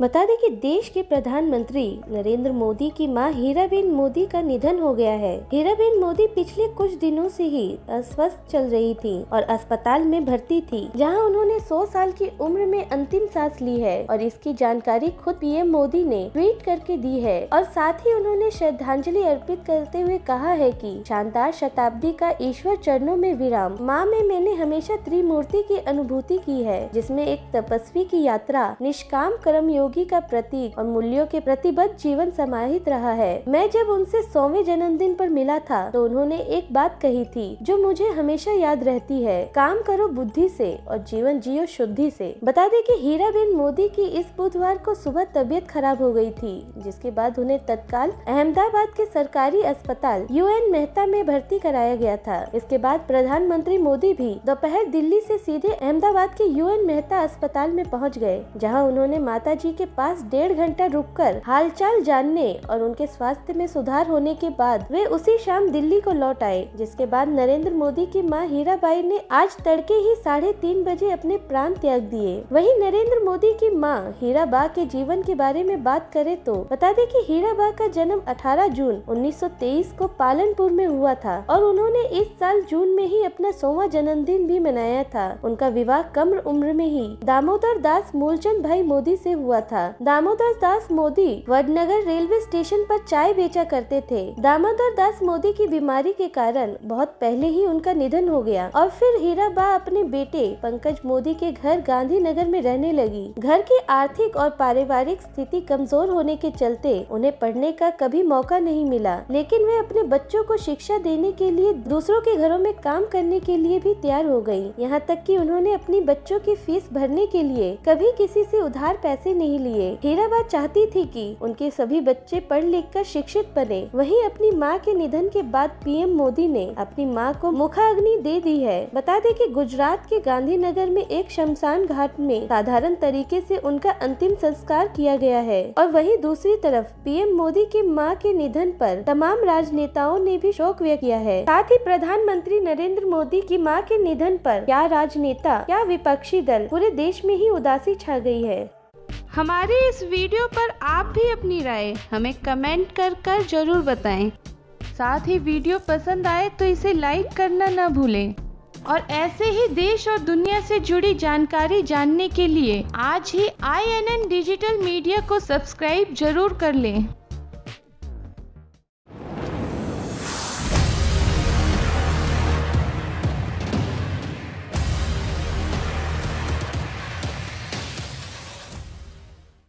बता दें कि देश के प्रधानमंत्री नरेंद्र मोदी की माँ हीराबेन मोदी का निधन हो गया है। हीराबेन मोदी पिछले कुछ दिनों से ही अस्वस्थ चल रही थी और अस्पताल में भर्ती थी, जहाँ उन्होंने 100 साल की उम्र में अंतिम सांस ली है और इसकी जानकारी खुद पीएम मोदी ने ट्वीट करके दी है। और साथ ही उन्होंने श्रद्धांजलि अर्पित करते हुए कहा है की शानदार शताब्दी का ईश्वर चरणों में विराम। माँ में मैंने हमेशा त्रिमूर्ति की अनुभूति की है, जिसमें एक तपस्वी की यात्रा, निष्काम कर्म योगी का प्रतीक और मूल्यों के प्रतिबद्ध जीवन समाहित रहा है। मैं जब उनसे सौवे जन्मदिन पर मिला था तो उन्होंने एक बात कही थी, जो मुझे हमेशा याद रहती है। काम करो बुद्धि से और जीवन जियो शुद्धि से। बता दें कि हीराबेन मोदी की इस बुधवार को सुबह तबीयत खराब हो गई थी, जिसके बाद उन्हें तत्काल अहमदाबाद के सरकारी अस्पताल यूएन मेहता में भर्ती कराया गया था। इसके बाद प्रधानमंत्री मोदी भी दोपहर दिल्ली से सीधे अहमदाबाद के यूएन मेहता अस्पताल में पहुँच गए, जहाँ उन्होंने माता जी के पास डेढ़ घंटा रुककर हालचाल जानने और उनके स्वास्थ्य में सुधार होने के बाद वे उसी शाम दिल्ली को लौट आए, जिसके बाद नरेंद्र मोदी की माँ हीराबाई ने आज तड़के ही साढ़े तीन बजे अपने प्राण त्याग दिए। वहीं नरेंद्र मोदी की माँ हीराबा के जीवन के बारे में बात करें तो बता दें कि हीराबा का जन्म 18 जून 1923 को पालनपुर में हुआ था और उन्होंने इस साल जून में ही अपना सोवा जन्मदिन भी मनाया था। उनका विवाह कम उम्र में ही दामोदर दास मूलचंद भाई मोदी से हुआ था। दामोदर दास मोदी वडनगर रेलवे स्टेशन पर चाय बेचा करते थे। दामोदर दास मोदी की बीमारी के कारण बहुत पहले ही उनका निधन हो गया और फिर हीराबा अपने बेटे पंकज मोदी के घर गांधीनगर में रहने लगी। घर की आर्थिक और पारिवारिक स्थिति कमज़ोर होने के चलते उन्हें पढ़ने का कभी मौका नहीं मिला। लेकिन वे अपने बच्चों को शिक्षा देने के लिए दूसरों के घरों में काम करने के लिए भी तैयार हो गई यहाँ तक की उन्होंने अपनी बच्चों की फ़ीस भरने के लिए कभी किसी से उधार पैसे नहीं लिए हीराबा चाहती थी कि उनके सभी बच्चे पढ़ लिख कर शिक्षित बने। वहीं अपनी माँ के निधन के बाद पीएम मोदी ने अपनी माँ को मुखाग्नि दे दी है। बता दें कि गुजरात के गांधीनगर में एक शमशान घाट में साधारण तरीके से उनका अंतिम संस्कार किया गया है। और वहीं दूसरी तरफ़ पीएम मोदी की माँ के निधन पर तमाम राजनेताओं ने भी शोक व्यक्त किया है। साथ ही प्रधानमंत्री नरेंद्र मोदी की माँ के निधन पर क्या राजनेता, क्या विपक्षी दल पूरे देश में ही उदासी छा गई है। हमारे इस वीडियो पर आप भी अपनी राय हमें कमेंट कर कर ज़रूर बताएँ। साथ ही वीडियो पसंद आए तो इसे लाइक करना न भूलें। और ऐसे ही देश और दुनिया से जुड़ी जानकारी जानने के लिए आज ही आईएनएन डिजिटल मीडिया को सब्सक्राइब ज़रूर कर लें।